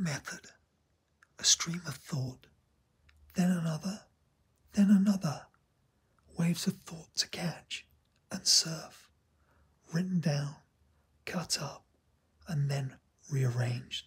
method, a stream of thought, then another, then another, waves of thought to catch and surf, written down, cut up, and then rearranged.